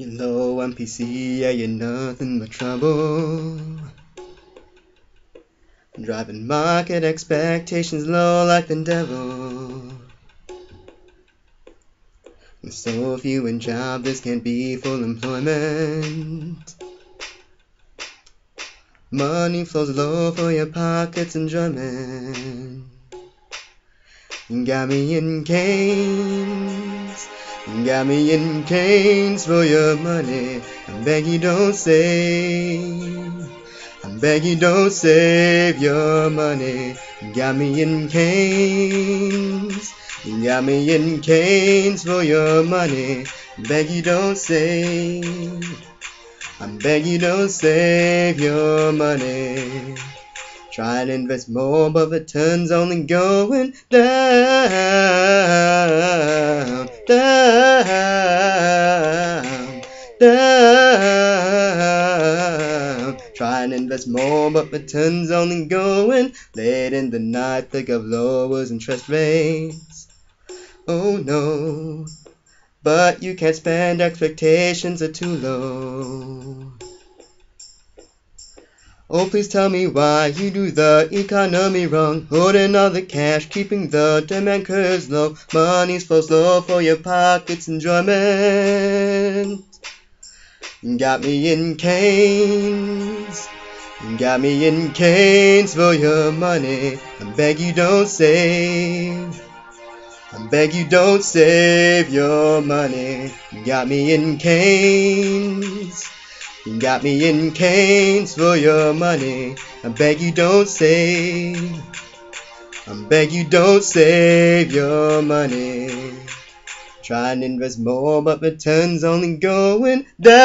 You're low on PC, yeah, you're nothing but trouble. Driving market expectations low like the devil. With so few in job, this can't be full employment. Money flows low for your pockets, enjoyment. You got me in Keynes. Got me in Keynes for your money. I beg you don't save. I beg you don't save your money. Got me in. You got me in Keynes for your money. Beg you don't save. I beg you don't save your money. Try and invest more, but returns only going down, down, down. Try and invest more, but returns only going late in the night. Think of lowers interest rates. Oh no. But you can't spend, expectations are too low. Oh, please tell me why you do the economy wrong. Holding all the cash, keeping the demand curves low. Money's flow slow for your pockets' enjoyment. Got me in Keynes. Got me in Keynes for your money. I beg you don't save. I beg you don't save your money. Got me in Keynes. You got me in Keynes for your money. I beg you don't save. I beg you don't save your money. Try and invest more, but returns only going down,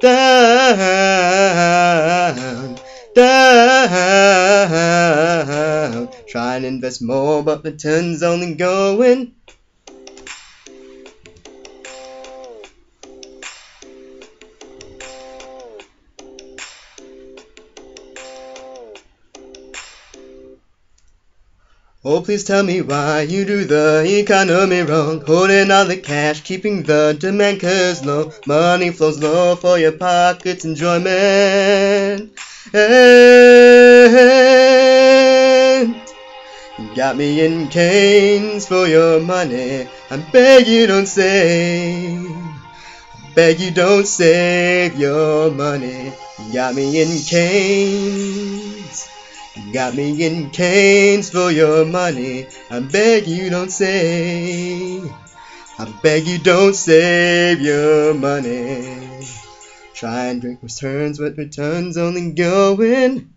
down, down. Try and invest more, but returns only going. Oh, please tell me why you do the economy wrong. Holding all the cash, keeping the demand low. Money flows low for your pockets' enjoyment. And you got me in Keynes for your money. I beg you don't save. I beg you don't save your money. You got me in Keynes. Got me in Keynes for your money. I beg you don't save. I beg you don't save your money. Try and drink returns, but returns only going